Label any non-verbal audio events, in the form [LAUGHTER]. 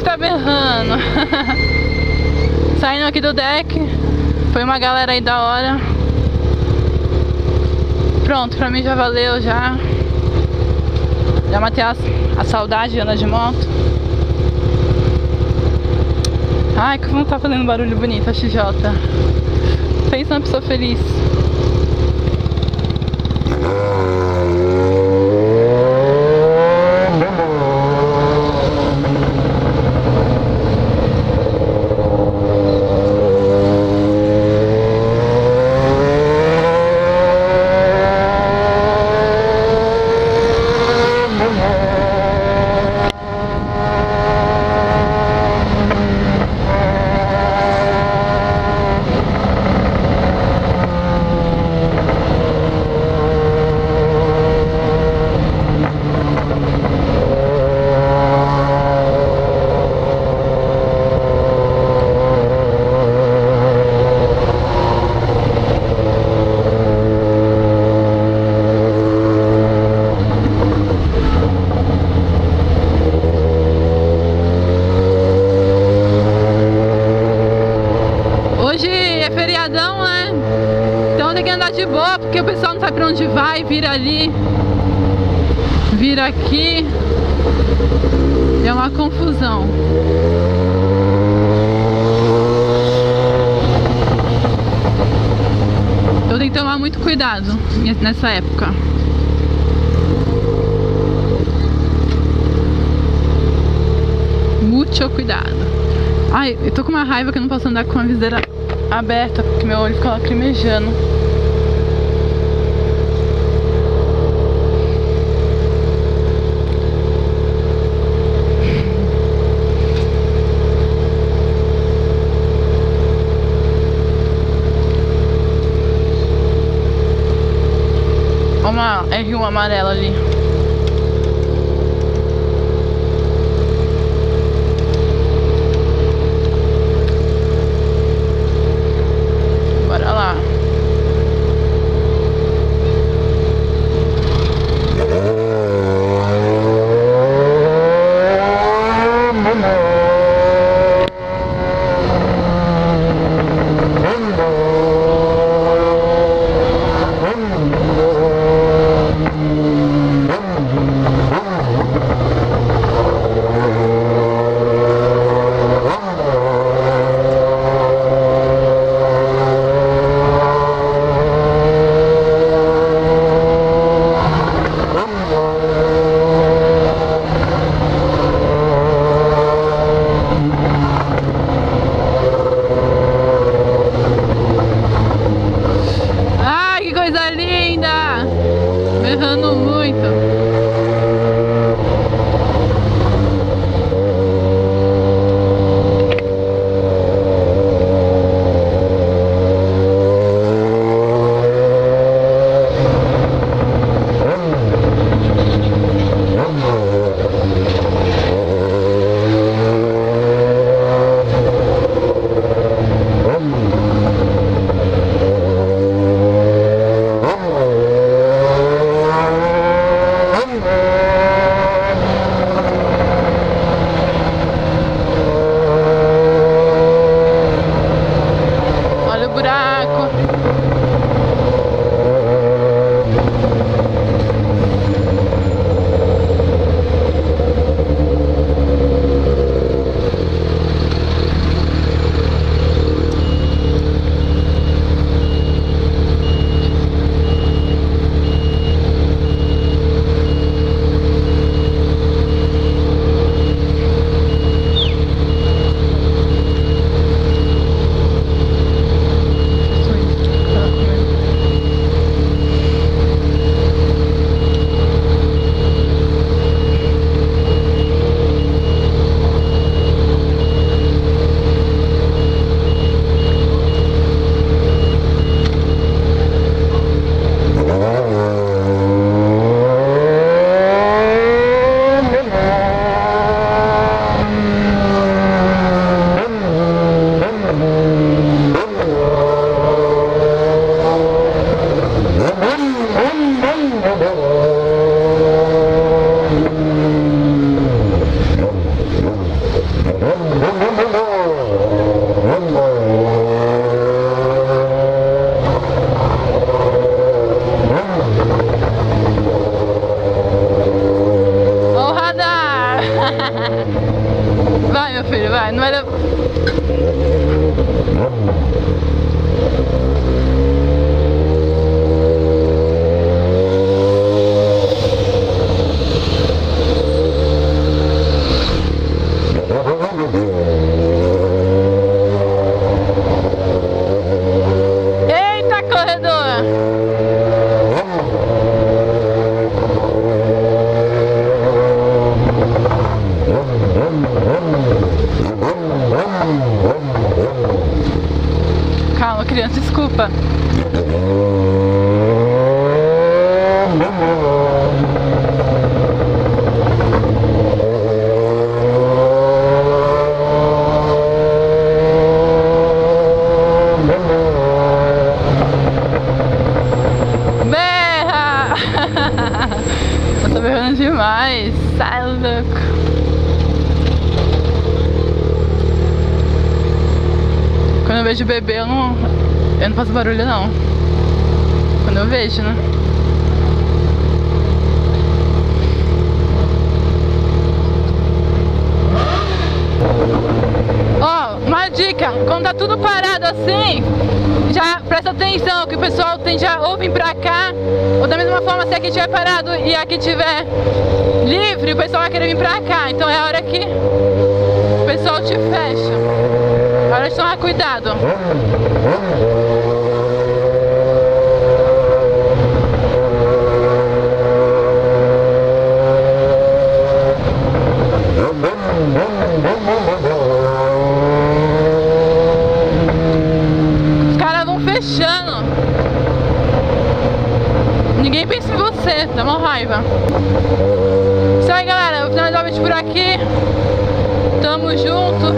que tá berrando. [LAUGHS] Saindo aqui do deck. Foi uma galera aí da hora. Pronto, pra mim já valeu já. Já matei a, a saudade de andar de moto. Ai, como tá fazendo barulho bonito a XJ. Pensa na pessoa feliz. [LAUGHS] né? Então tem que andar de boa, porque o pessoal não sabe pra onde vai, vira ali, vira aqui. É uma confusão. Eu tenho que tomar muito cuidado nessa época. Muito cuidado. Ai, eu tô com uma raiva que eu não posso andar com a viseira aberta, porque meu olho fica lacrimejando. Uma R1 amarela ali. özelliği meu filho, vai. Não vai dar... Eita, corredor! Calma, desculpa. Berra! [LAUGHS] Eu tô berrando demais. Sai, louco. Quando eu vejo bebê, eu não, eu não faço barulho, não. Quando eu vejo, né? Ó, uma dica, quando tá tudo parado assim, já presta atenção que o pessoal tende a ou vir pra cá, ou da mesma forma se aqui estiver parado e aqui estiver livre, o pessoal vai querer vir pra cá. Então é a hora que o pessoal te fecha. De tomar cuidado. Os caras vão fechando. Ninguém pensa em você, dá uma raiva. Isso aí, galera. Vou finalizar o vídeo por aqui. Tamo junto